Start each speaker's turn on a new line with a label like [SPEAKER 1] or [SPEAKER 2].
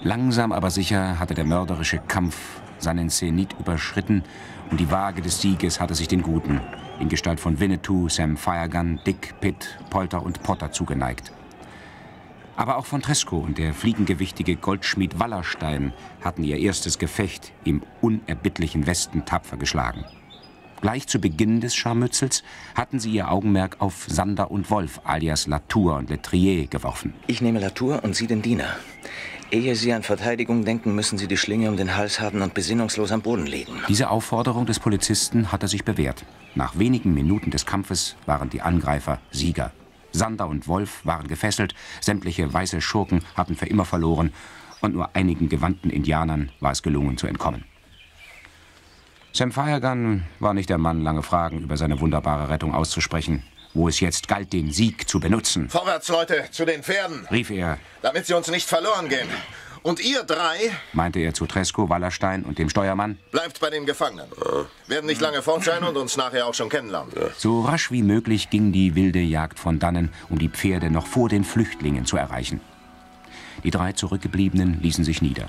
[SPEAKER 1] Langsam aber sicher hatte der mörderische Kampf seinen Zenit überschritten und die Waage des Sieges hatte sich den Guten in Gestalt von Winnetou, Sam Firegun, Dick, Pitt, Polter und Potter zugeneigt. Aber auch von Tresco und der fliegengewichtige Goldschmied Wallerstein hatten ihr erstes Gefecht im unerbittlichen Westen tapfer geschlagen. Gleich zu Beginn des Scharmützels hatten sie ihr Augenmerk auf Sander und Wolf alias Latour und Letrier geworfen.
[SPEAKER 2] Ich nehme Latour und Sie den Diener. Ehe Sie an Verteidigung denken, müssen Sie die Schlinge um den Hals haben und besinnungslos am Boden liegen.
[SPEAKER 1] Diese Aufforderung des Polizisten hatte sich bewährt. Nach wenigen Minuten des Kampfes waren die Angreifer Sieger. Sander und Wolf waren gefesselt, sämtliche weiße Schurken hatten für immer verloren und nur einigen gewandten Indianern war es gelungen zu entkommen. Sam Firegun war nicht der Mann, lange Fragen über seine wunderbare Rettung auszusprechen. Wo es jetzt galt, den Sieg zu benutzen.
[SPEAKER 3] Vorwärts, Leute, zu den Pferden!
[SPEAKER 1] rief er,
[SPEAKER 3] damit sie uns nicht verloren gehen. Und ihr drei,
[SPEAKER 1] meinte er zu Tresco, Wallerstein und dem Steuermann,
[SPEAKER 3] bleibt bei den Gefangenen. Werden nicht lange fort sein und uns nachher auch schon kennenlernen.
[SPEAKER 1] So rasch wie möglich ging die wilde Jagd von dannen, um die Pferde noch vor den Flüchtlingen zu erreichen. Die drei Zurückgebliebenen ließen sich nieder.